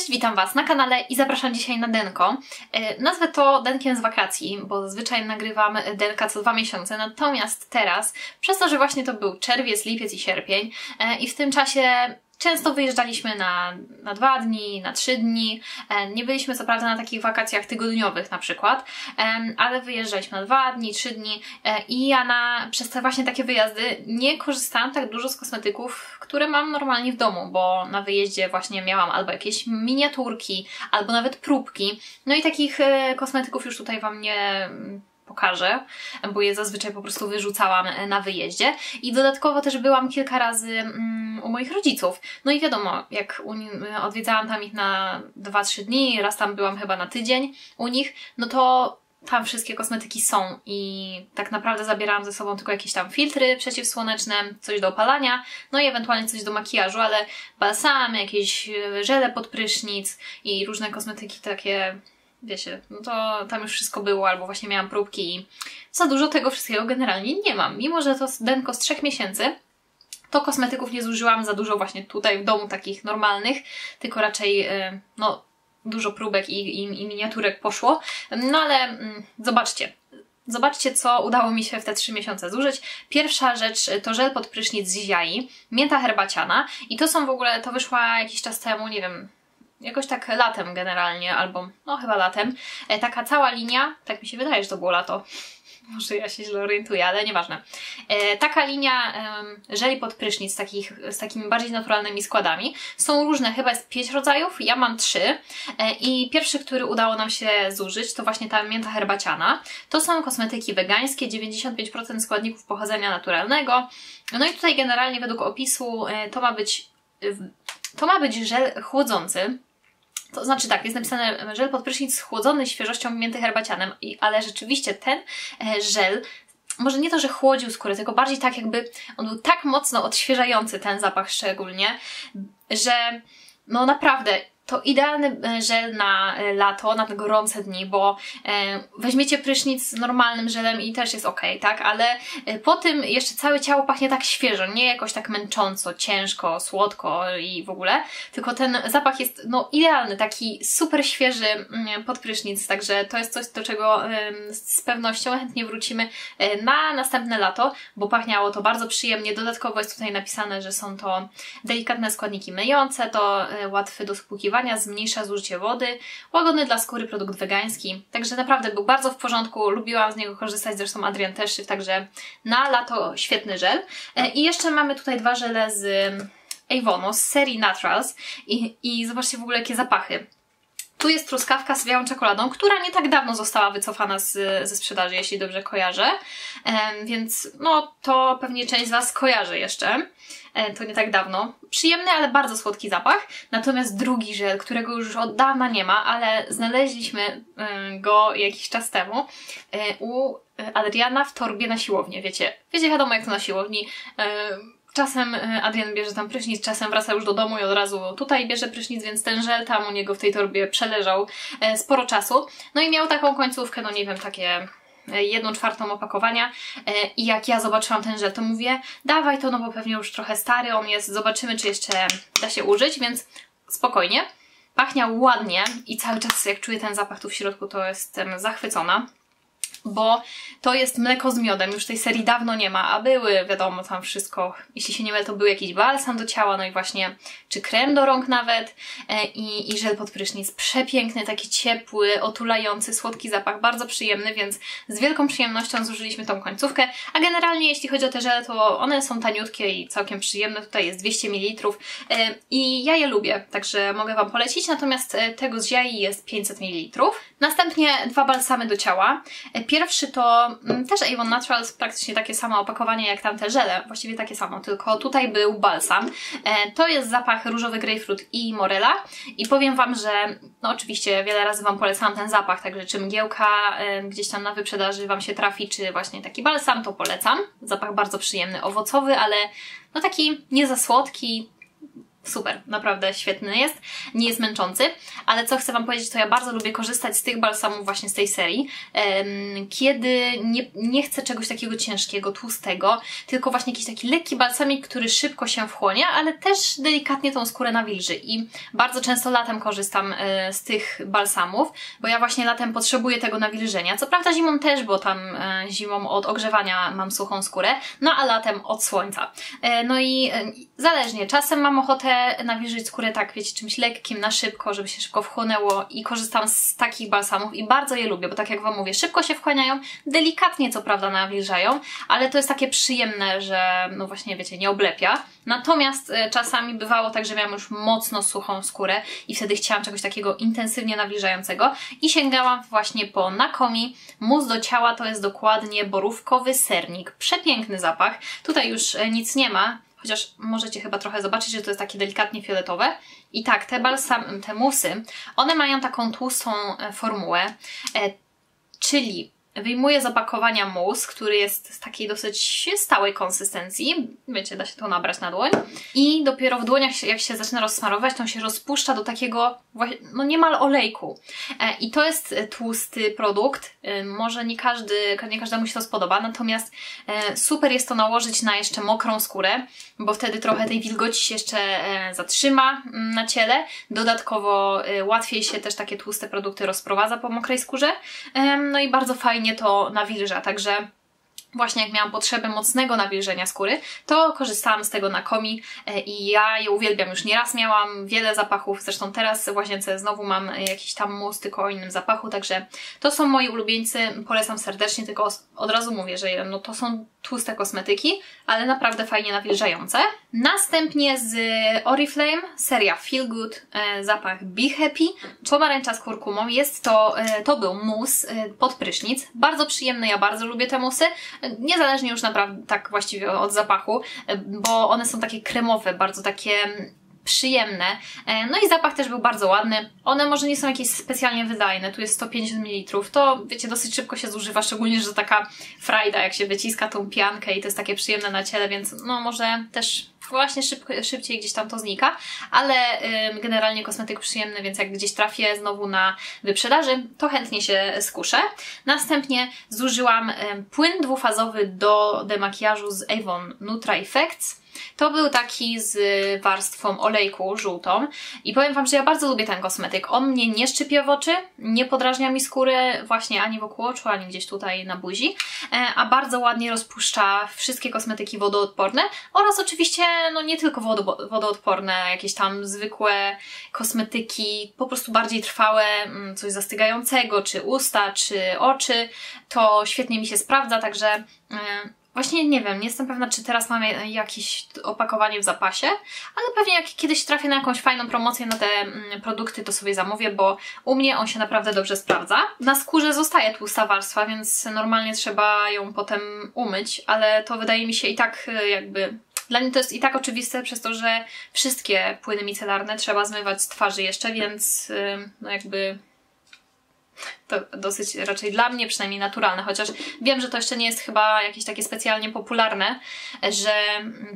Cześć, witam Was na kanale i zapraszam dzisiaj na denko. E, nazwę to denkiem z wakacji, bo zazwyczaj nagrywam denka co dwa miesiące, natomiast teraz, przez to, że właśnie to był czerwiec, lipiec i sierpień e, i w tym czasie Często wyjeżdżaliśmy na, na dwa dni, na trzy dni. E, nie byliśmy co prawda na takich wakacjach tygodniowych na przykład, ale wyjeżdżaliśmy na dwa dni, trzy dni i ja na, przez te właśnie takie wyjazdy nie korzystałam tak dużo z kosmetyków, które mam normalnie w domu, bo na wyjeździe właśnie miałam albo jakieś miniaturki, albo nawet próbki. No i takich e, kosmetyków już tutaj Wam nie pokażę, bo je zazwyczaj po prostu wyrzucałam e, na wyjeździe. I dodatkowo też byłam kilka razy mm, u moich rodziców. No i wiadomo, jak odwiedzałam tam ich na 2-3 dni, raz tam byłam chyba na tydzień u nich, no to tam wszystkie kosmetyki są i tak naprawdę zabierałam ze sobą tylko jakieś tam filtry przeciwsłoneczne, coś do opalania, no i ewentualnie coś do makijażu, ale balsamy, jakieś e, żele pod prysznic i różne kosmetyki takie, wiecie, no to tam już wszystko było, albo właśnie miałam próbki i za dużo tego wszystkiego generalnie nie mam. Mimo, że to denko z trzech miesięcy, to kosmetyków nie zużyłam za dużo właśnie tutaj w domu takich normalnych, tylko raczej e, no dużo próbek i, i, i miniaturek poszło. No ale mm, zobaczcie, Zobaczcie, co udało mi się w te trzy miesiące zużyć. Pierwsza rzecz to żel pod prysznic z Ziai, mięta herbaciana i to są w ogóle, to wyszła jakiś czas temu, nie wiem, jakoś tak latem generalnie, albo no chyba latem. E, taka cała linia, tak mi się wydaje, że to było lato, może ja się źle orientuję, ale nieważne. E, taka linia e, żeli pod prysznic takich, z takimi bardziej naturalnymi składami. Są różne, chyba jest pięć rodzajów, ja mam trzy. E, I pierwszy, który udało nam się zużyć, to właśnie ta mięta herbaciana. To są kosmetyki wegańskie, 95% składników pochodzenia naturalnego. No i tutaj generalnie według opisu e, to ma być to ma być żel chłodzący, to znaczy tak, jest napisane żel pod prysznic schłodzony świeżością mięty herbacianem, ale rzeczywiście ten e, żel może nie to, że chłodził skórę, tylko bardziej tak jakby on był tak mocno odświeżający ten zapach szczególnie, że no naprawdę to idealny e, żel na e, lato, na te gorące dni, bo e, weźmiecie prysznic z normalnym żelem i też jest ok, tak? Ale po tym jeszcze całe ciało pachnie tak świeżo, nie jakoś tak męcząco, ciężko, słodko i w ogóle, tylko ten zapach jest no idealny, taki super świeży mm, pod prysznic, także to jest coś, do czego z pewnością chętnie wrócimy na następne lato, bo pachniało to bardzo przyjemnie. Dodatkowo jest tutaj napisane, że są to delikatne składniki myjące, to łatwy do spłukiwania zmniejsza zużycie wody, łagodny dla skóry produkt wegański, także naprawdę był bardzo w porządku, lubiłam z niego korzystać, zresztą Adrian też, także na lato świetny żel. E, I jeszcze mamy tutaj dwa żele z Avonu, z serii Naturals. I, i zobaczcie w ogóle jakie zapachy. Tu jest truskawka z białą czekoladą, która nie tak dawno została wycofana z, ze sprzedaży, jeśli dobrze kojarzę. E, więc no to pewnie część z Was kojarzy jeszcze. E, to nie tak dawno. Przyjemny, ale bardzo słodki zapach. Natomiast drugi żel, którego już od dawna nie ma, ale znaleźliśmy e, go jakiś czas temu e, u Adriana w torbie na siłownię. Wiecie, wiecie wiadomo jak to na siłowni. Czasem Adrian bierze tam prysznic, czasem wraca już do domu i od razu tutaj bierze prysznic, więc ten żel tam u niego w tej torbie przeleżał sporo czasu. No i miał taką końcówkę, no nie wiem, takie jedną czwartą opakowania e, i jak ja zobaczyłam ten żel, to mówię dawaj to, no bo pewnie już trochę stary on jest, zobaczymy czy jeszcze da się użyć, więc spokojnie. Pachniał ładnie i cały czas jak czuję ten zapach tu w środku, to jestem zachwycona bo to jest mleko z miodem, już tej serii dawno nie ma, a były, wiadomo, tam wszystko, jeśli się nie mylę, to był jakiś balsam do ciała, no i właśnie, czy krem do rąk nawet e, i, i żel pod prysznic, przepiękny, taki ciepły, otulający, słodki zapach, bardzo przyjemny, więc z wielką przyjemnością zużyliśmy tą końcówkę, a generalnie jeśli chodzi o te żele, to one są taniutkie i całkiem przyjemne, tutaj jest 200 ml e, i ja je lubię, także mogę Wam polecić, natomiast e, tego z jaj jest 500 ml. Następnie dwa balsamy do ciała, Pierwszy to mm, też Avon Naturals, praktycznie takie samo opakowanie jak tamte żele, właściwie takie samo, tylko tutaj był balsam. E, to jest zapach różowy grapefruit i morela i powiem Wam, że no oczywiście wiele razy Wam polecałam ten zapach, także czy mgiełka e, gdzieś tam na wyprzedaży Wam się trafi, czy właśnie taki balsam, to polecam. Zapach bardzo przyjemny, owocowy, ale no taki nie za słodki, super, naprawdę świetny jest, nie jest męczący, ale co chcę Wam powiedzieć, to ja bardzo lubię korzystać z tych balsamów właśnie z tej serii, kiedy nie, nie chcę czegoś takiego ciężkiego, tłustego, tylko właśnie jakiś taki lekki balsamik, który szybko się wchłonie, ale też delikatnie tą skórę nawilży. I bardzo często latem korzystam e, z tych balsamów, bo ja właśnie latem potrzebuję tego nawilżenia, co prawda zimą też, bo tam e, zimą od ogrzewania mam suchą skórę, no a latem od słońca. E, no i zależnie, czasem mam ochotę nawilżyć skórę tak, wiecie, czymś lekkim, na szybko, żeby się szybko wchłonęło i korzystam z takich balsamów i bardzo je lubię, bo tak jak Wam mówię, szybko się wchłaniają, delikatnie co prawda nawilżają, ale to jest takie przyjemne, że no właśnie wiecie, nie oblepia. Natomiast e, czasami bywało tak, że miałam już mocno suchą skórę i wtedy chciałam czegoś takiego intensywnie nawilżającego i sięgałam właśnie po Nakomi. Mus do ciała to jest dokładnie borówkowy sernik. Przepiękny zapach. Tutaj już e, nic nie ma, chociaż możecie chyba trochę zobaczyć, że to jest takie delikatnie fioletowe. I tak, te balsam, te musy, one mają taką tłustą e, formułę, czyli Wyjmuję z opakowania mus, który jest z takiej dosyć stałej konsystencji. Wiecie, da się to nabrać na dłoń. I dopiero w dłoniach, jak się zaczyna rozsmarować, to się rozpuszcza do takiego, no niemal olejku. E, I to jest tłusty produkt. E, może nie, każdy, nie każdemu się to spodoba, natomiast e, super jest to nałożyć na jeszcze mokrą skórę, bo wtedy trochę tej wilgoci się jeszcze zatrzyma mm, na ciele. Dodatkowo łatwiej się też takie tłuste produkty rozprowadza po mokrej skórze. No i bardzo fajnie fajnie to nawilża, także właśnie jak miałam potrzebę mocnego nawilżenia skóry, to korzystałam z tego na komi e, i ja je uwielbiam. Już nieraz miałam wiele zapachów, zresztą teraz w łazience znowu mam jakiś tam mus, tylko o innym zapachu, także to są moi ulubieńcy, polecam serdecznie, tylko od razu mówię, że no to są tłuste kosmetyki, ale naprawdę fajnie nawilżające. Następnie z Oriflame seria Feel Good, e, zapach Be Happy, pomarańcza z kurkumą. Jest to, e, to był mus pod prysznic, bardzo przyjemny, ja bardzo lubię te musy, niezależnie już naprawdę tak właściwie od zapachu, bo one są takie kremowe, bardzo takie przyjemne. E, no i zapach też był bardzo ładny. One może nie są jakieś specjalnie wydajne, tu jest 150 ml, to wiecie, dosyć szybko się zużywa, szczególnie, że taka frajda, jak się wyciska tą piankę i to jest takie przyjemne na ciele, więc no może też właśnie szybko, szybciej gdzieś tam to znika, ale y, generalnie kosmetyk przyjemny, więc jak gdzieś trafię znowu na wyprzedaży, to chętnie się skuszę. Następnie zużyłam y, płyn dwufazowy do demakijażu z Avon Nutra Effects. To był taki z warstwą olejku żółtą i powiem Wam, że ja bardzo lubię ten kosmetyk. On mnie nie szczypie w oczy, nie podrażnia mi skóry właśnie ani wokół oczu, ani gdzieś tutaj na buzi, e, a bardzo ładnie rozpuszcza wszystkie kosmetyki wodoodporne oraz oczywiście no nie tylko wodo, wodoodporne, jakieś tam zwykłe kosmetyki, po prostu bardziej trwałe, mm, coś zastygającego, czy usta, czy oczy. To świetnie mi się sprawdza, także e, Właśnie nie wiem, nie jestem pewna, czy teraz mamy jakieś opakowanie w zapasie, ale pewnie jak kiedyś trafię na jakąś fajną promocję na te mm, produkty, to sobie zamówię, bo u mnie on się naprawdę dobrze sprawdza. Na skórze zostaje tłusta warstwa, więc normalnie trzeba ją potem umyć, ale to wydaje mi się i tak y, jakby dla mnie to jest i tak oczywiste przez to, że wszystkie płyny micelarne trzeba zmywać z twarzy jeszcze, więc y, no jakby to dosyć raczej dla mnie przynajmniej naturalne, chociaż wiem, że to jeszcze nie jest chyba jakieś takie specjalnie popularne, że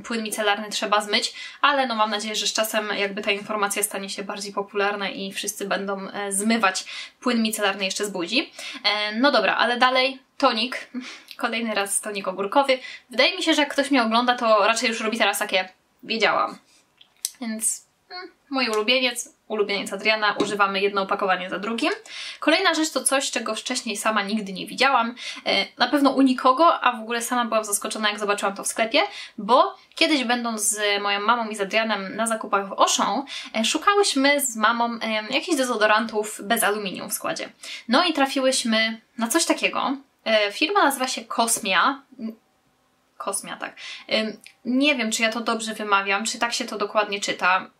płyn micelarny trzeba zmyć, ale no mam nadzieję, że z czasem jakby ta informacja stanie się bardziej popularna i wszyscy będą e, zmywać płyn micelarny jeszcze z buzi. E, no dobra, ale dalej tonik. Kolejny raz tonik ogórkowy. Wydaje mi się, że jak ktoś mnie ogląda, to raczej już robi teraz takie wiedziałam. Więc hmm, mój ulubieniec, ulubieniec Adriana, używamy jedno opakowanie za drugim. Kolejna rzecz to coś, czego wcześniej sama nigdy nie widziałam, e, na pewno u nikogo, a w ogóle sama byłam zaskoczona, jak zobaczyłam to w sklepie, bo kiedyś będąc z moją mamą i z Adrianem na zakupach w Auchan, e, szukałyśmy z mamą e, jakichś dezodorantów bez aluminium w składzie. No i trafiłyśmy na coś takiego. Firma nazywa się Kosmia, Kosmia, tak. Nie wiem, czy ja to dobrze wymawiam, czy tak się to dokładnie czyta.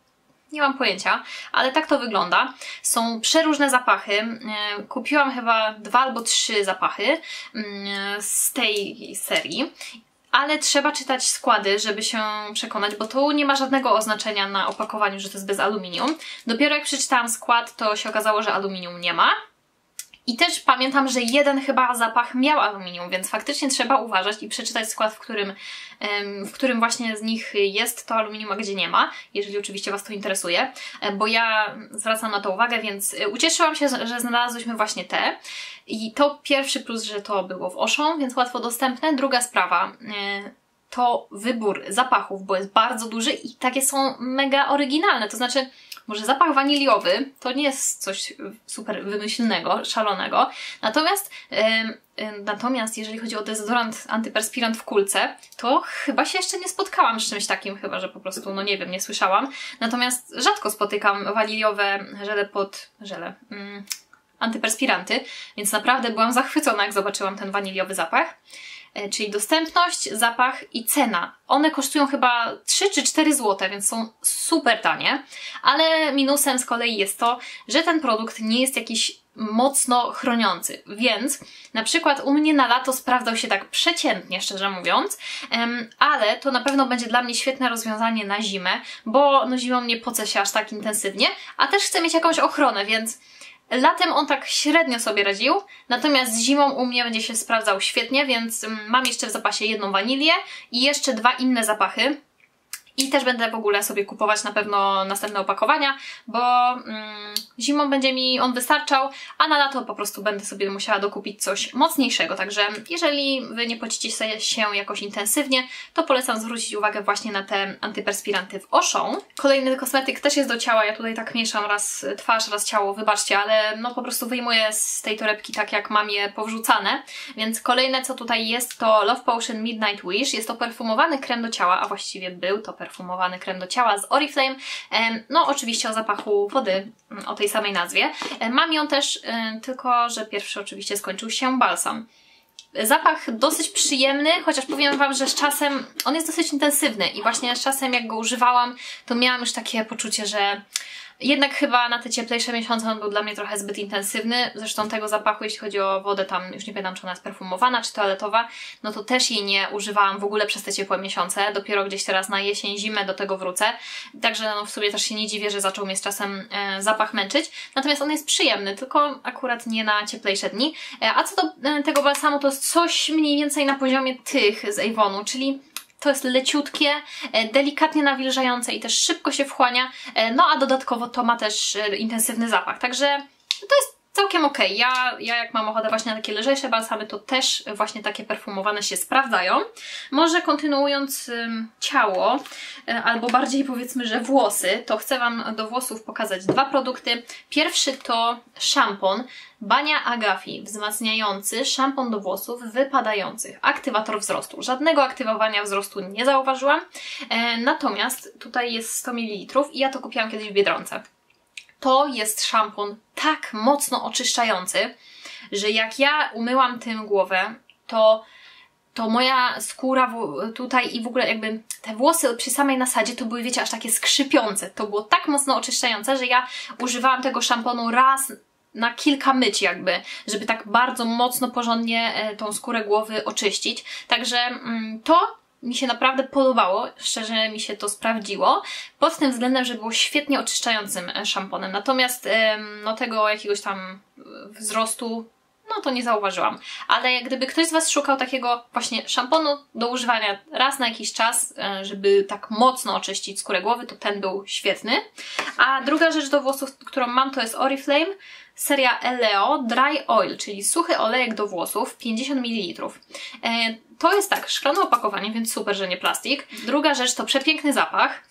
Nie mam pojęcia, ale tak to wygląda. Są przeróżne zapachy. E, kupiłam chyba dwa albo trzy zapachy mm, z tej serii ale trzeba czytać składy, żeby się przekonać, bo tu nie ma żadnego oznaczenia na opakowaniu, że to jest bez aluminium. Dopiero jak przeczytałam skład, to się okazało, że aluminium nie ma. I też pamiętam, że jeden chyba zapach miał aluminium, więc faktycznie trzeba uważać i przeczytać skład, w którym, w którym właśnie z nich jest to aluminium, a gdzie nie ma, jeżeli oczywiście Was to interesuje, e, bo ja zwracam na to uwagę, więc e, ucieszyłam się, że znalazłyśmy właśnie te. I to pierwszy plus, że to było w Auchan, więc łatwo dostępne. Druga sprawa, e, to wybór zapachów, bo jest bardzo duży i takie są mega oryginalne. To znaczy, może zapach waniliowy to nie jest coś super wymyślnego, szalonego. Natomiast, yy, natomiast jeżeli chodzi o dezodorant, antyperspirant w kulce, to chyba się jeszcze nie spotkałam z czymś takim, chyba że po prostu, no nie wiem, nie słyszałam. Natomiast rzadko spotykam waniliowe żele pod żele. Yy, antyperspiranty, więc naprawdę byłam zachwycona, jak zobaczyłam ten waniliowy zapach. E, czyli dostępność, zapach i cena. One kosztują chyba 3 czy 4 zł, więc są super tanie, ale minusem z kolei jest to, że ten produkt nie jest jakiś mocno chroniący, więc na przykład u mnie na lato sprawdzał się tak przeciętnie, szczerze mówiąc, ale to na pewno będzie dla mnie świetne rozwiązanie na zimę, bo no zimą nie poce się aż tak intensywnie, a też chcę mieć jakąś ochronę, więc Latem on tak średnio sobie radził, natomiast zimą u mnie będzie się sprawdzał świetnie, więc mm, mam jeszcze w zapasie jedną wanilię i jeszcze dwa inne zapachy. I też będę w ogóle sobie kupować na pewno następne opakowania, bo mm, zimą będzie mi on wystarczał, a na lato po prostu będę sobie musiała dokupić coś mocniejszego. Także jeżeli Wy nie pocicie się jakoś intensywnie, to polecam zwrócić uwagę właśnie na te antyperspiranty w Auchan. Kolejny kosmetyk też jest do ciała, ja tutaj tak mieszam raz twarz, raz ciało, wybaczcie, ale no po prostu wyjmuję z tej torebki tak jak mam je powrzucane. Więc kolejne co tutaj jest to Love Potion Midnight Wish. Jest to perfumowany krem do ciała, a właściwie był to perfumowany krem do ciała z Oriflame. No oczywiście o zapachu wody, mm, o tej samej nazwie. Mam ją też, tylko że pierwszy oczywiście skończył się balsam. Zapach dosyć przyjemny, chociaż powiem Wam, że z czasem on jest dosyć intensywny i właśnie z czasem jak go używałam, to miałam już takie poczucie, że jednak chyba na te cieplejsze miesiące on był dla mnie trochę zbyt intensywny. Zresztą tego zapachu, jeśli chodzi o wodę, tam już nie pamiętam, czy ona jest perfumowana, czy toaletowa, no to też jej nie używałam w ogóle przez te ciepłe miesiące. Dopiero gdzieś teraz na jesień, zimę do tego wrócę. Także no w sumie też się nie dziwię, że zaczął mnie z czasem e, zapach męczyć. Natomiast on jest przyjemny, tylko akurat nie na cieplejsze dni. E, a co do e, tego balsamu, to jest coś mniej więcej na poziomie tych z Avonu, czyli to jest leciutkie, e, delikatnie nawilżające i też szybko się wchłania, e, no a dodatkowo to ma też e, intensywny zapach, także to jest całkiem ok. Ja, ja jak mam ochotę właśnie na takie lżejsze balsamy, to też właśnie takie perfumowane się sprawdzają. Może kontynuując ym, ciało, y, albo bardziej powiedzmy, że włosy, to chcę Wam do włosów pokazać dwa produkty. Pierwszy to szampon Bania Agafi, wzmacniający szampon do włosów wypadających, aktywator wzrostu. Żadnego aktywowania wzrostu nie zauważyłam, e, natomiast tutaj jest 100 ml i ja to kupiłam kiedyś w Biedronce to jest szampon tak mocno oczyszczający, że jak ja umyłam tym głowę, to to moja skóra tutaj i w ogóle jakby te włosy przy samej nasadzie to były, wiecie, aż takie skrzypiące. To było tak mocno oczyszczające, że ja używałam tego szamponu raz na kilka myć jakby, żeby tak bardzo mocno, porządnie e, tą skórę głowy oczyścić. Także mm, to mi się naprawdę podobało, szczerze mi się to sprawdziło, pod tym względem, że było świetnie oczyszczającym e, szamponem. Natomiast no tego jakiegoś tam e, wzrostu no to nie zauważyłam. Ale gdyby ktoś z Was szukał takiego właśnie szamponu do używania raz na jakiś czas, e, żeby tak mocno oczyścić skórę głowy, to ten był świetny. A druga rzecz do włosów, którą mam, to jest Oriflame seria Eleo Dry Oil, czyli suchy olejek do włosów, 50 ml. To jest tak, szklane opakowanie, więc super, że nie plastik. Druga rzecz to przepiękny zapach.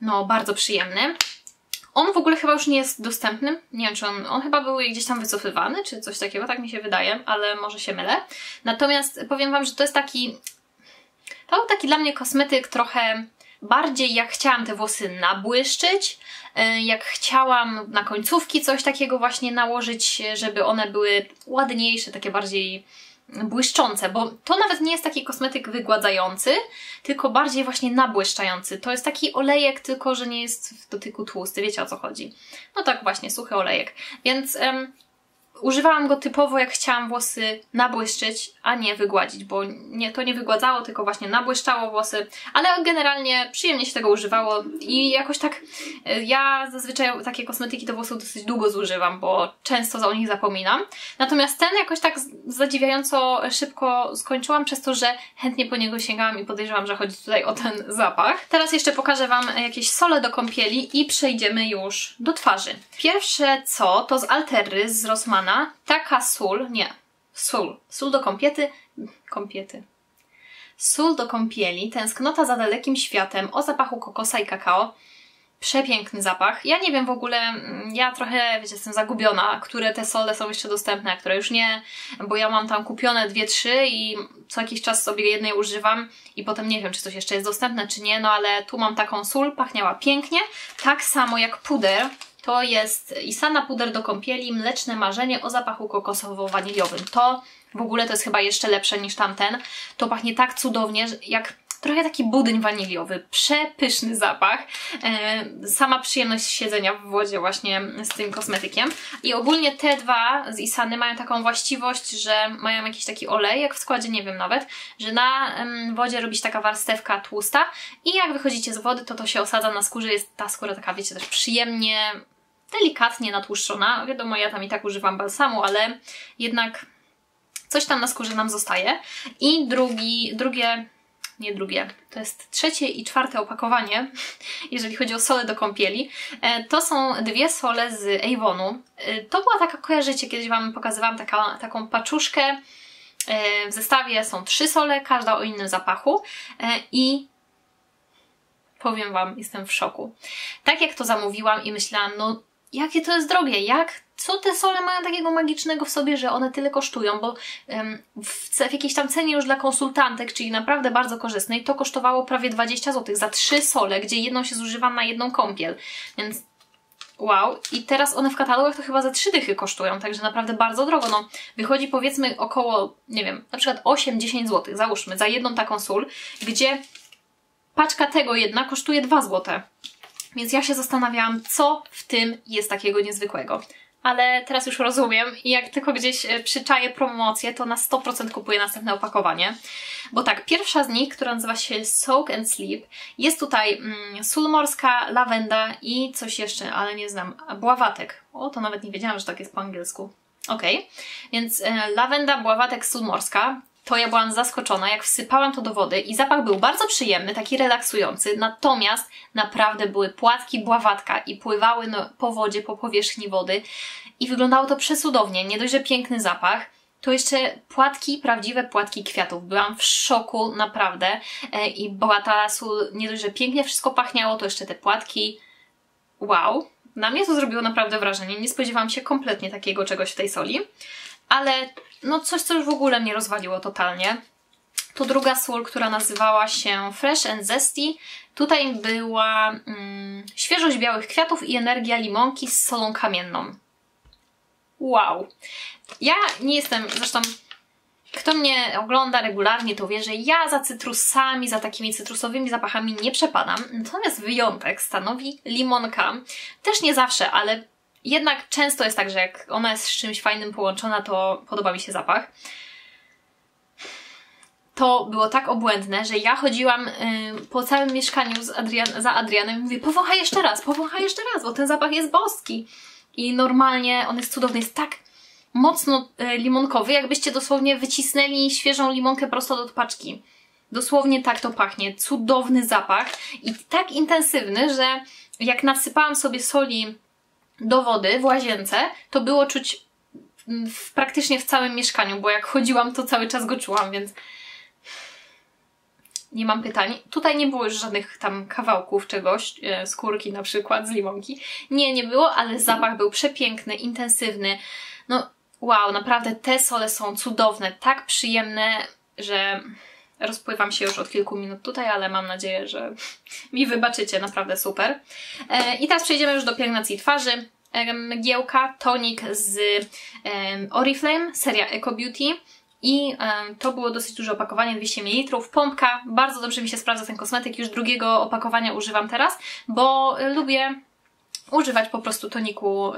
No, bardzo przyjemny. On w ogóle chyba już nie jest dostępny. Nie wiem, czy on, on chyba był gdzieś tam wycofywany, czy coś takiego, tak mi się wydaje, ale może się mylę. Natomiast powiem Wam, że to jest taki... To był taki dla mnie kosmetyk trochę bardziej jak chciałam te włosy nabłyszczyć, e, jak chciałam na końcówki coś takiego właśnie nałożyć, żeby one były ładniejsze, takie bardziej błyszczące, bo to nawet nie jest taki kosmetyk wygładzający, tylko bardziej właśnie nabłyszczający. To jest taki olejek, tylko że nie jest w dotyku tłusty, wiecie o co chodzi. No tak właśnie, suchy olejek. Więc używałam go typowo jak chciałam włosy nabłyszczyć, a nie wygładzić, bo nie, to nie wygładzało, tylko właśnie nabłyszczało włosy, ale generalnie przyjemnie się tego używało i jakoś tak y, ja zazwyczaj takie kosmetyki do włosów dosyć długo zużywam, bo często o nich zapominam. Natomiast ten jakoś tak zadziwiająco szybko skończyłam przez to, że chętnie po niego sięgałam i podejrzewam, że chodzi tutaj o ten zapach. Teraz jeszcze pokażę Wam jakieś sole do kąpieli i przejdziemy już do twarzy. Pierwsze co, to z Alterry z Rossmana, taka sól, nie, sól, sól do kąpiety, kąpiety, sól do kąpieli, tęsknota za dalekim światem o zapachu kokosa i kakao, Przepiękny zapach. Ja nie wiem w ogóle, mm, ja trochę, wiecie, jestem zagubiona, które te sole są jeszcze dostępne, a które już nie, bo ja mam tam kupione dwie, trzy i co jakiś czas sobie jednej używam i potem nie wiem, czy coś jeszcze jest dostępne, czy nie, no ale tu mam taką sól, pachniała pięknie, tak samo jak puder, to jest Isana puder do kąpieli, mleczne marzenie o zapachu kokosowo-waniliowym. To w ogóle to jest chyba jeszcze lepsze niż tamten. To pachnie tak cudownie, jak trochę taki budyń waniliowy, przepyszny zapach. E, sama przyjemność siedzenia w wodzie właśnie z tym kosmetykiem. I ogólnie te dwa z Isany mają taką właściwość, że mają jakiś taki olejek w składzie, nie wiem nawet, że na wodzie robi się taka warstewka tłusta i jak wychodzicie z wody, to to się osadza na skórze, jest ta skóra taka, wiecie, też przyjemnie, delikatnie natłuszczona. Wiadomo, ja tam i tak używam balsamu, ale jednak coś tam na skórze nam zostaje. I drugi, drugie nie drugie, to jest trzecie i czwarte opakowanie, jeżeli chodzi o sole do kąpieli. E, to są dwie sole z Avonu. E, to była taka, kojarzycie, kiedyś Wam pokazywałam taka, taką paczuszkę. E, w zestawie są trzy sole, każda o innym zapachu i powiem Wam, jestem w szoku. Tak jak to zamówiłam i myślałam, no jakie to jest drogie, jak co te sole mają takiego magicznego w sobie, że one tyle kosztują, bo w, w jakiejś tam cenie już dla konsultantek, czyli naprawdę bardzo korzystnej, to kosztowało prawie 20 zł za trzy sole, gdzie jedną się zużywa na jedną kąpiel, więc wow. I teraz one w katalogach to chyba za trzy dychy kosztują, także naprawdę bardzo drogo. No, wychodzi powiedzmy około, nie wiem, na przykład 8-10 zł, załóżmy, za jedną taką sól, gdzie paczka tego jedna kosztuje 2 zł. Więc ja się zastanawiałam, co w tym jest takiego niezwykłego ale teraz już rozumiem i jak tylko gdzieś e, przyczaję promocję, to na 100% kupuję następne opakowanie. Bo tak, pierwsza z nich, która nazywa się Soak and Sleep, jest tutaj mm, sól morska, lawenda i coś jeszcze, ale nie znam, bławatek. O, to nawet nie wiedziałam, że tak jest po angielsku. Ok, więc e, lawenda, bławatek, sól morska to ja byłam zaskoczona, jak wsypałam to do wody i zapach był bardzo przyjemny, taki relaksujący, natomiast naprawdę były płatki bławatka i pływały no, po wodzie, po powierzchni wody i wyglądało to przesudownie, nie dość, że piękny zapach, to jeszcze płatki, prawdziwe płatki kwiatów. Byłam w szoku, naprawdę. E, I była ta sól, nie dość, że pięknie wszystko pachniało, to jeszcze te płatki. Wow. Na mnie to zrobiło naprawdę wrażenie. Nie spodziewałam się kompletnie takiego czegoś w tej soli. Ale no coś, co już w ogóle mnie rozwaliło totalnie. To druga sól, która nazywała się Fresh and Zesty. Tutaj była mm, świeżość białych kwiatów i energia limonki z solą kamienną. Wow! Ja nie jestem, zresztą kto mnie ogląda regularnie, to wie, że ja za cytrusami, za takimi cytrusowymi zapachami nie przepadam. Natomiast wyjątek stanowi limonka. Też nie zawsze, ale jednak często jest tak, że jak ona jest z czymś fajnym połączona, to podoba mi się zapach. To było tak obłędne, że ja chodziłam y, po całym mieszkaniu Adrian za Adrianem i mówię, powąchaj jeszcze raz, powąchaj jeszcze raz, bo ten zapach jest boski. I normalnie on jest cudowny, jest tak mocno y, limonkowy, jakbyście dosłownie wycisnęli świeżą limonkę prosto do paczki. Dosłownie tak to pachnie. Cudowny zapach i tak intensywny, że jak nasypałam sobie soli do wody w łazience, to było czuć w, praktycznie w całym mieszkaniu, bo jak chodziłam, to cały czas go czułam, więc nie mam pytań. Tutaj nie było już żadnych tam kawałków czegoś, e, skórki na przykład z limonki. Nie, nie było, ale zapach był przepiękny, intensywny. No wow, naprawdę te sole są cudowne, tak przyjemne, że rozpływam się już od kilku minut tutaj, ale mam nadzieję, że mi wybaczycie, naprawdę super. E, I teraz przejdziemy już do pielęgnacji twarzy. Mgiełka, tonik z Oriflame, seria Eco Beauty. I to było dosyć duże opakowanie, 200 ml, pompka. Bardzo dobrze mi się sprawdza ten kosmetyk, już drugiego opakowania używam teraz, bo lubię używać po prostu toniku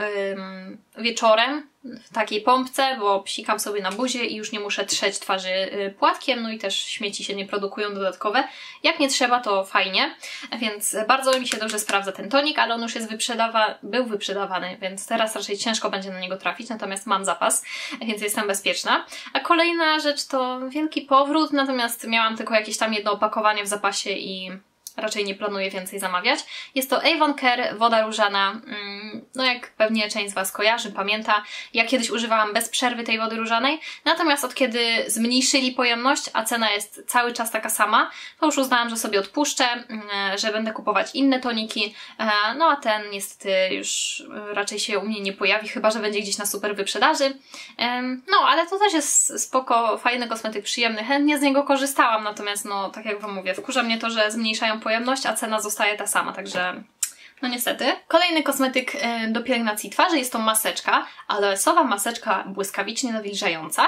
wieczorem takiej pompce, bo psikam sobie na buzie i już nie muszę trzeć twarzy y, płatkiem, no i też śmieci się nie produkują dodatkowe. Jak nie trzeba, to fajnie, więc bardzo mi się dobrze sprawdza ten tonik, ale on już jest wyprzedawa był wyprzedawany, więc teraz raczej ciężko będzie na niego trafić, natomiast mam zapas, więc jestem bezpieczna. A kolejna rzecz to wielki powrót, natomiast miałam tylko jakieś tam jedno opakowanie w zapasie i raczej nie planuję więcej zamawiać. Jest to Avon Care woda różana. Mm, no jak pewnie część z Was kojarzy, pamięta, ja kiedyś używałam bez przerwy tej wody różanej, natomiast od kiedy zmniejszyli pojemność, a cena jest cały czas taka sama, to już uznałam, że sobie odpuszczę, mm, że będę kupować inne toniki, e, no a ten niestety już raczej się u mnie nie pojawi, chyba że będzie gdzieś na super wyprzedaży. No, ale to też jest spoko, fajny kosmetyk, przyjemny, chętnie z niego korzystałam, natomiast no, tak jak Wam mówię, wkurza mnie to, że zmniejszają pojemność, a cena zostaje ta sama, także no niestety. Kolejny kosmetyk e, do pielęgnacji twarzy jest to maseczka, aloesowa maseczka błyskawicznie nawilżająca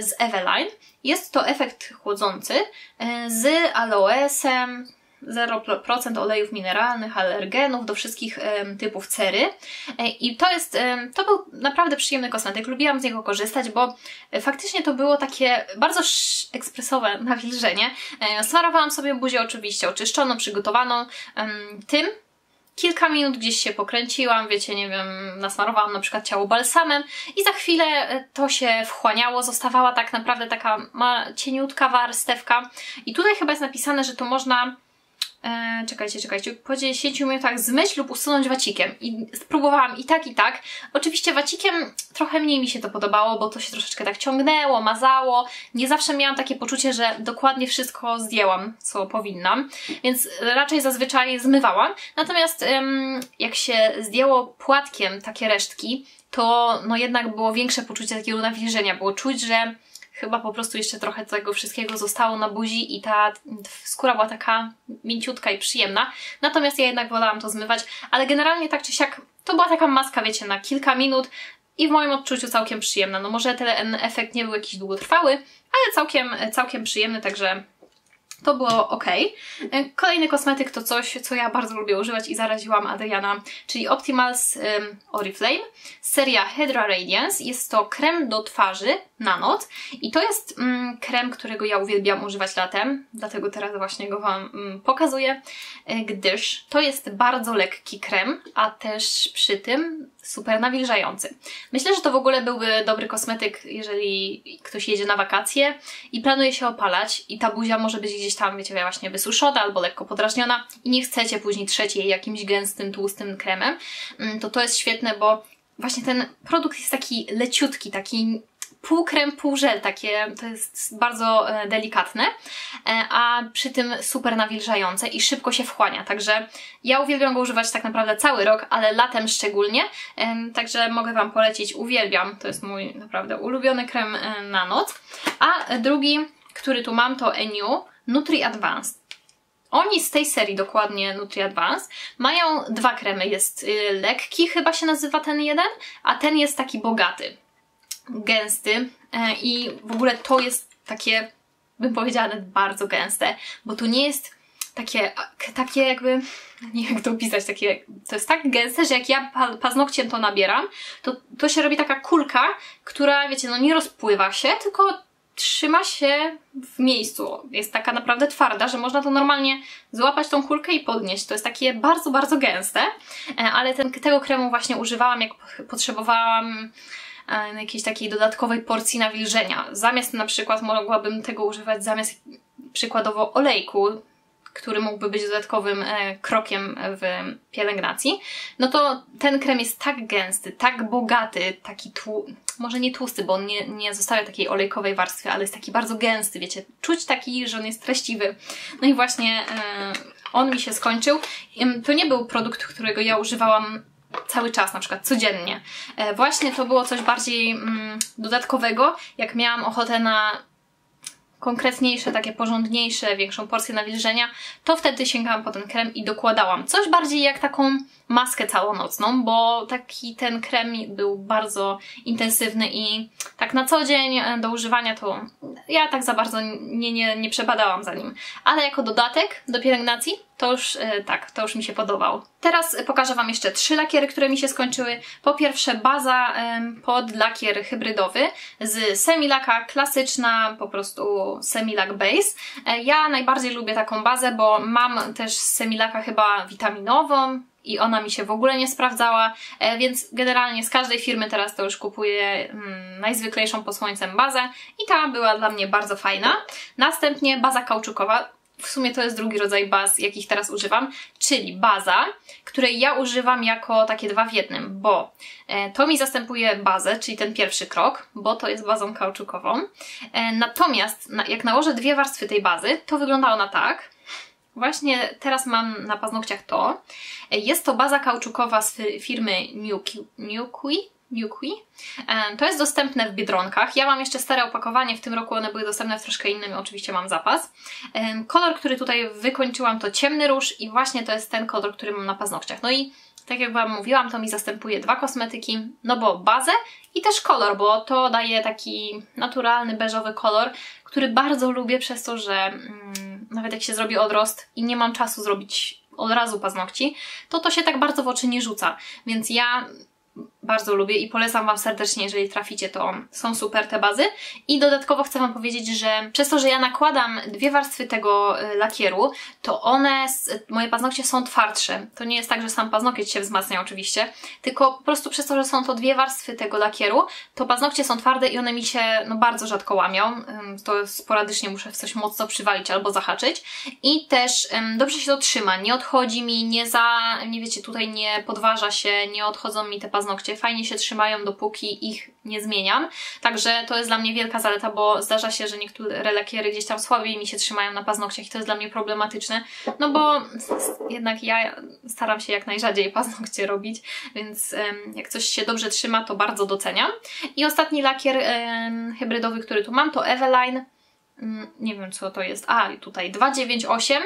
z Eveline. Jest to efekt chłodzący e, z aloesem, 0% olejów mineralnych, alergenów, do wszystkich typów cery. E, I to jest, to był naprawdę przyjemny kosmetyk. Lubiłam z niego korzystać, bo faktycznie to było takie bardzo ekspresowe nawilżenie. E, smarowałam sobie buzię oczywiście oczyszczoną, przygotowaną tym, kilka minut gdzieś się pokręciłam, wiecie, nie wiem, nasmarowałam na przykład ciało balsamem i za chwilę e, to się wchłaniało, zostawała tak naprawdę taka cieniutka warstewka i tutaj chyba jest napisane, że to można E, czekajcie, czekajcie, po 10 minutach zmyć lub usunąć wacikiem. I spróbowałam i tak, i tak. Oczywiście wacikiem trochę mniej mi się to podobało, bo to się troszeczkę tak ciągnęło, mazało. Nie zawsze miałam takie poczucie, że dokładnie wszystko zdjęłam, co powinnam, więc raczej zazwyczaj zmywałam. Natomiast jak się zdjęło płatkiem takie resztki, to no jednak było większe poczucie takiego nawilżenia. Było czuć, że chyba po prostu jeszcze trochę tego wszystkiego zostało na buzi i ta skóra była taka mięciutka i przyjemna. Natomiast ja jednak wolałam to zmywać, ale generalnie tak czy siak to była taka maska, wiecie, na kilka minut i w moim odczuciu całkiem przyjemna. No może ten efekt nie był jakiś długotrwały, ale całkiem, całkiem przyjemny, także to było ok. E, kolejny kosmetyk to coś, co ja bardzo lubię używać i zaraziłam Adriana, czyli Optimals um, Oriflame. Seria Hydra Radiance. Jest to krem do twarzy na noc i to jest um, krem, którego ja uwielbiam używać latem, dlatego teraz właśnie go Wam um, pokazuję, e, gdyż to jest bardzo lekki krem, a też przy tym super nawilżający. Myślę, że to w ogóle byłby dobry kosmetyk, jeżeli ktoś jedzie na wakacje i planuje się opalać i ta buzia może być gdzieś tam, wiecie, właśnie wysuszona albo lekko podrażniona i nie chcecie później trzeć jej jakimś gęstym, tłustym kremem, mm, to to jest świetne, bo właśnie ten produkt jest taki leciutki, taki pół krem, pół żel, takie, to jest bardzo e, delikatne, e, a przy tym super nawilżające i szybko się wchłania, także ja uwielbiam go używać tak naprawdę cały rok, ale latem szczególnie, także mogę Wam polecić, uwielbiam, to jest mój naprawdę ulubiony krem e, na noc, a drugi, który tu mam to Eniu Nutri Advanced. Oni z tej serii dokładnie Nutri Advance mają dwa kremy. Jest y, lekki, chyba się nazywa ten jeden, a ten jest taki bogaty gęsty e, i w ogóle to jest takie, bym powiedziała, nawet bardzo gęste, bo to nie jest takie, takie jakby, nie wiem jak to opisać, takie, to jest tak gęste, że jak ja paznokciem to nabieram, to, to się robi taka kulka, która, wiecie, no nie rozpływa się, tylko trzyma się w miejscu. Jest taka naprawdę twarda, że można to normalnie złapać tą kulkę i podnieść. To jest takie bardzo, bardzo gęste, e, ale ten, tego kremu właśnie używałam, jak potrzebowałam Jakiejś takiej dodatkowej porcji nawilżenia. Zamiast na przykład mogłabym tego używać zamiast przykładowo olejku, który mógłby być dodatkowym e, krokiem w pielęgnacji, no to ten krem jest tak gęsty, tak bogaty, taki może nie tłusty, bo on nie, nie zostawia takiej olejkowej warstwy, ale jest taki bardzo gęsty, wiecie, czuć taki, że on jest treściwy. No i właśnie e, on mi się skończył. To nie był produkt, którego ja używałam cały czas, na przykład codziennie. E, właśnie to było coś bardziej mm, dodatkowego, jak miałam ochotę na konkretniejsze, takie porządniejsze, większą porcję nawilżenia, to wtedy sięgałam po ten krem i dokładałam coś bardziej jak taką maskę całonocną, bo taki ten krem był bardzo intensywny i tak na co dzień e, do używania to ja tak za bardzo nie, nie, nie przebadałam za nim. Ale jako dodatek do pielęgnacji to już e, tak, to już mi się podobał. Teraz pokażę Wam jeszcze trzy lakiery, które mi się skończyły. Po pierwsze baza pod lakier hybrydowy z Semilaka klasyczna, po prostu Semilak Base. E, ja najbardziej lubię taką bazę, bo mam też z Semilaka chyba witaminową, i ona mi się w ogóle nie sprawdzała, e, więc generalnie z każdej firmy teraz to już kupuję mm, najzwyklejszą pod słońcem bazę i ta była dla mnie bardzo fajna. Następnie baza kauczukowa, w sumie to jest drugi rodzaj baz, jakich teraz używam, czyli baza, której ja używam jako takie dwa w jednym, bo e, to mi zastępuje bazę, czyli ten pierwszy krok, bo to jest bazą kauczukową. E, natomiast jak nałożę dwie warstwy tej bazy, to wygląda ona tak, Właśnie teraz mam na paznokciach to. Jest to baza kauczukowa z firmy Newqui. Newqui. E, to jest dostępne w Biedronkach. Ja mam jeszcze stare opakowanie, w tym roku one były dostępne w troszkę innym, oczywiście mam zapas. E, kolor, który tutaj wykończyłam to ciemny róż i właśnie to jest ten kolor, który mam na paznokciach. No i tak jak Wam mówiłam, to mi zastępuje dwa kosmetyki, no bo bazę i też kolor, bo to daje taki naturalny, beżowy kolor, który bardzo lubię przez to, że... Nawet jak się zrobi odrost i nie mam czasu zrobić od razu paznokci, to to się tak bardzo w oczy nie rzuca. Więc ja bardzo lubię i polecam Wam serdecznie, jeżeli traficie, to są super te bazy. I dodatkowo chcę Wam powiedzieć, że przez to, że ja nakładam dwie warstwy tego y, lakieru, to one, moje paznokcie są twardsze. To nie jest tak, że sam paznokieć się wzmacnia oczywiście, tylko po prostu przez to, że są to dwie warstwy tego lakieru, to paznokcie są twarde i one mi się no, bardzo rzadko łamią. To sporadycznie muszę w coś mocno przywalić albo zahaczyć. I też dobrze się to trzyma, nie odchodzi mi, nie za, nie wiecie, tutaj nie podważa się, nie odchodzą mi te paznokcie fajnie się trzymają, dopóki ich nie zmieniam. Także to jest dla mnie wielka zaleta, bo zdarza się, że niektóre lakiery gdzieś tam słabiej mi się trzymają na paznokciach i to jest dla mnie problematyczne, no bo jednak ja staram się jak najrzadziej paznokcie robić, więc jak coś się dobrze trzyma, to bardzo doceniam. I ostatni lakier hybrydowy, który tu mam, to Eveline. Mm, nie wiem, co to jest. A, tutaj 298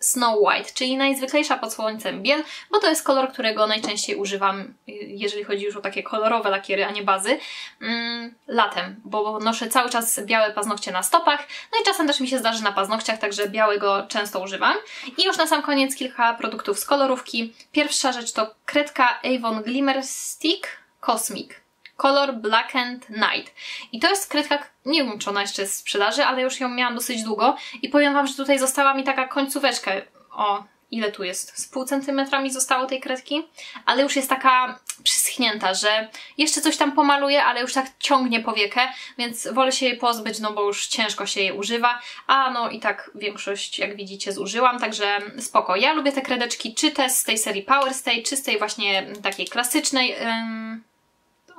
Snow White, czyli najzwyklejsza pod słońcem biel, bo to jest kolor, którego najczęściej używam, jeżeli chodzi już o takie kolorowe lakiery, a nie bazy, mm, latem, bo noszę cały czas białe paznokcie na stopach, no i czasem też mi się zdarzy na paznokciach, także białego często używam. I już na sam koniec kilka produktów z kolorówki. Pierwsza rzecz to kredka Avon Glimmer Stick Cosmic kolor Black and Night. I to jest kredka, nie wiem czy ona jeszcze jest w sprzedaży, ale już ją miałam dosyć długo i powiem Wam, że tutaj została mi taka końcóweczka, o ile tu jest, z pół centymetra mi zostało tej kredki, ale już jest taka przyschnięta, że jeszcze coś tam pomaluję, ale już tak ciągnie powiekę, więc wolę się jej pozbyć, no bo już ciężko się jej używa, a no i tak większość, jak widzicie, zużyłam, także spoko. Ja lubię te kredeczki, czy te z tej serii Power Stay, czy z tej właśnie takiej klasycznej,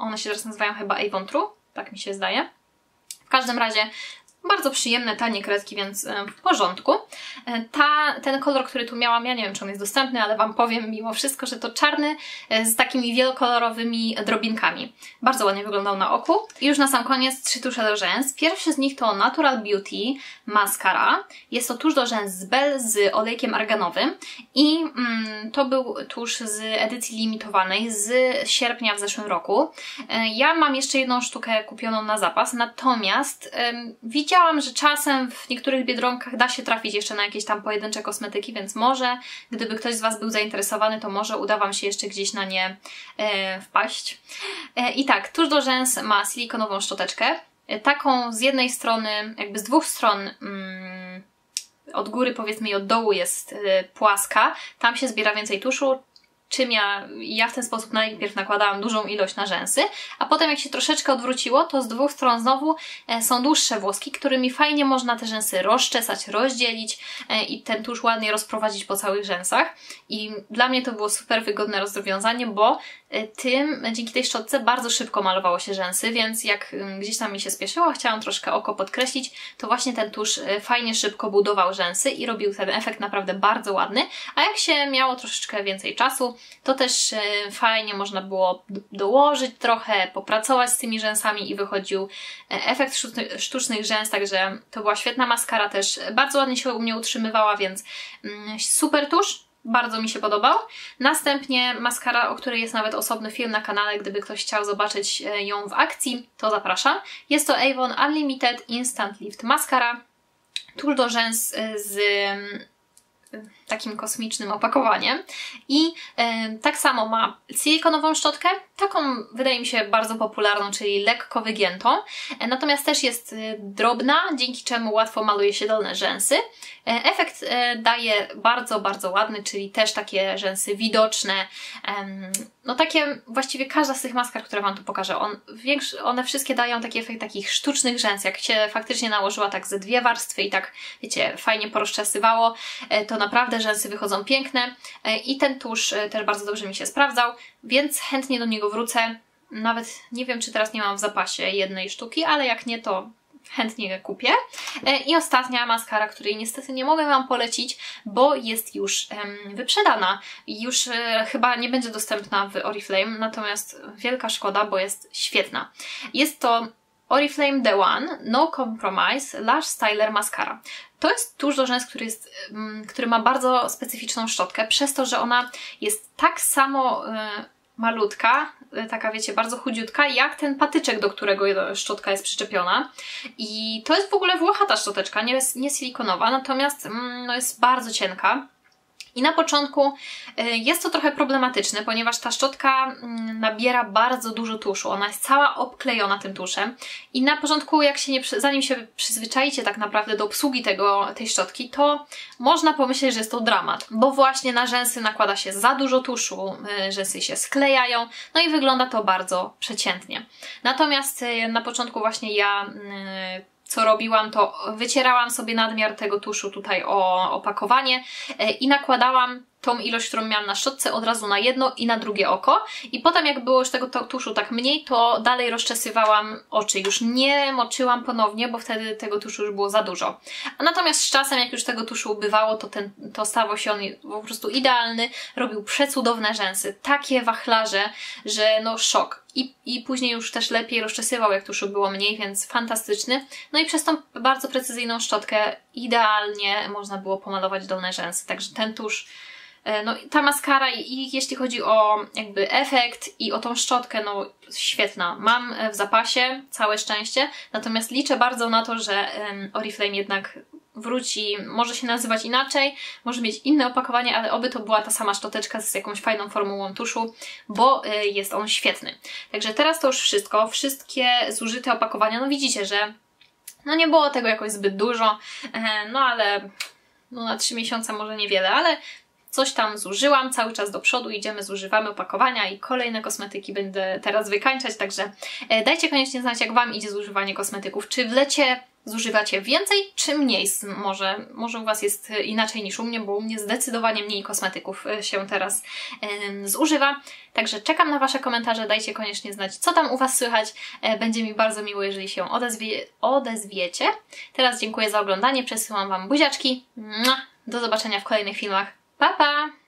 one się teraz nazywają chyba Avon True, tak mi się zdaje. W każdym razie bardzo przyjemne, tanie kredki, więc e, w porządku. E, ta, ten kolor, który tu miałam, ja nie wiem, czy on jest dostępny, ale Wam powiem mimo wszystko, że to czarny e, z takimi wielokolorowymi drobinkami. Bardzo ładnie wyglądał na oku. I już na sam koniec trzy tusze do rzęs. Pierwszy z nich to Natural Beauty Mascara. Jest to tusz do rzęs z Bell z olejkiem arganowym i mm, to był tusz z edycji limitowanej z sierpnia w zeszłym roku. Ja mam jeszcze jedną sztukę kupioną na zapas, natomiast widziałam, że czasem w niektórych biedronkach da się trafić jeszcze na jakieś tam pojedyncze kosmetyki, więc może, gdyby ktoś z Was był zainteresowany, to może uda Wam się jeszcze gdzieś na nie e, wpaść. E, I tak, tuż do rzęs ma silikonową szczoteczkę. E, taką z jednej strony, jakby z dwóch stron mm, od góry powiedzmy i od dołu jest e, płaska, tam się zbiera więcej tuszu, czym ja, ja w ten sposób najpierw nakładałam dużą ilość na rzęsy, a potem jak się troszeczkę odwróciło, to z dwóch stron znowu e, są dłuższe włoski, którymi fajnie można te rzęsy rozczesać, rozdzielić e, i ten tusz ładnie rozprowadzić po całych rzęsach. I dla mnie to było super wygodne rozwiązanie, bo e, tym, dzięki tej szczotce bardzo szybko malowało się rzęsy, więc jak gdzieś tam mi się spieszyło, chciałam troszkę oko podkreślić, to właśnie ten tusz fajnie szybko budował rzęsy i robił ten efekt naprawdę bardzo ładny, a jak się miało troszeczkę więcej czasu, to też e, fajnie można było dołożyć trochę, popracować z tymi rzęsami i wychodził e, efekt sztucznych rzęs, także to była świetna maskara też, bardzo ładnie się u mnie utrzymywała, więc mm, super tusz, bardzo mi się podobał. Następnie maskara, o której jest nawet osobny film na kanale, gdyby ktoś chciał zobaczyć e, ją w akcji, to zapraszam. Jest to Avon Unlimited Instant Lift Mascara. Tuż do rzęs z takim kosmicznym opakowaniem. I e, tak samo ma silikonową szczotkę, taką wydaje mi się bardzo popularną, czyli lekko wygiętą. E, natomiast też jest e, drobna, dzięki czemu łatwo maluje się dolne rzęsy. E, efekt e, daje bardzo, bardzo ładny, czyli też takie rzęsy widoczne. No takie właściwie każda z tych maskar, które Wam tu pokażę, on, one wszystkie dają taki efekt takich sztucznych rzęs. Jak się faktycznie nałożyła tak ze dwie warstwy i tak, wiecie, fajnie porozczesywało, e, to naprawdę rzęsy wychodzą piękne i ten tusz też bardzo dobrze mi się sprawdzał, więc chętnie do niego wrócę. Nawet nie wiem, czy teraz nie mam w zapasie jednej sztuki, ale jak nie, to chętnie je kupię. E, I ostatnia maskara, której niestety nie mogę Wam polecić, bo jest już wyprzedana. Już e, chyba nie będzie dostępna w Oriflame, natomiast wielka szkoda, bo jest świetna. Jest to Oriflame The One No Compromise Lash Styler Mascara. To jest tuż do rzęs, który, jest, który ma bardzo specyficzną szczotkę, przez to, że ona jest tak samo e, malutka, y, taka wiecie, bardzo chudziutka, jak ten patyczek, do którego szczotka jest przyczepiona. I to jest w ogóle włochata szczoteczka, nie, nie silikonowa, natomiast mm, no jest bardzo cienka. I na początku y, jest to trochę problematyczne, ponieważ ta szczotka mm, nabiera bardzo dużo tuszu. Ona jest cała obklejona tym tuszem i na początku, jak się nie, zanim się przyzwyczajicie tak naprawdę do obsługi tego, tej szczotki, to można pomyśleć, że jest to dramat, bo właśnie na rzęsy nakłada się za dużo tuszu, y, rzęsy się sklejają, no i wygląda to bardzo przeciętnie. Natomiast y, na początku właśnie ja co robiłam, to wycierałam sobie nadmiar tego tuszu tutaj o opakowanie e, i nakładałam tą ilość, którą miałam na szczotce od razu na jedno i na drugie oko i potem jak było już tego tuszu tak mniej, to dalej rozczesywałam oczy. Już nie moczyłam ponownie, bo wtedy tego tuszu już było za dużo. Natomiast z czasem, jak już tego tuszu ubywało, to, ten, to stawał się on po prostu idealny, robił przecudowne rzęsy, takie wachlarze, że no szok. I, I później już też lepiej rozczesywał, jak tuszu było mniej, więc fantastyczny. No i przez tą bardzo precyzyjną szczotkę idealnie można było pomalować dolne rzęsy, także ten tusz no ta maskara i jeśli chodzi o jakby efekt i o tą szczotkę, no świetna. Mam w zapasie, całe szczęście, natomiast liczę bardzo na to, że Oriflame jednak wróci, może się nazywać inaczej, może mieć inne opakowanie, ale oby to była ta sama szczoteczka z jakąś fajną formułą tuszu, bo e, jest on świetny. Także teraz to już wszystko, wszystkie zużyte opakowania, no widzicie, że no nie było tego jakoś zbyt dużo, e, no ale no na 3 miesiące może niewiele, ale coś tam zużyłam, cały czas do przodu idziemy, zużywamy opakowania i kolejne kosmetyki będę teraz wykańczać, także e, dajcie koniecznie znać, jak Wam idzie zużywanie kosmetyków. Czy w lecie zużywacie więcej, czy mniej? Może, może u Was jest inaczej niż u mnie, bo u mnie zdecydowanie mniej kosmetyków e, się teraz zużywa. Także czekam na Wasze komentarze, dajcie koniecznie znać, co tam u Was słychać. Będzie mi bardzo miło, jeżeli się odezwie, odezwiecie. Teraz dziękuję za oglądanie, przesyłam Wam buziaczki. Do zobaczenia w kolejnych filmach. Pa, pa!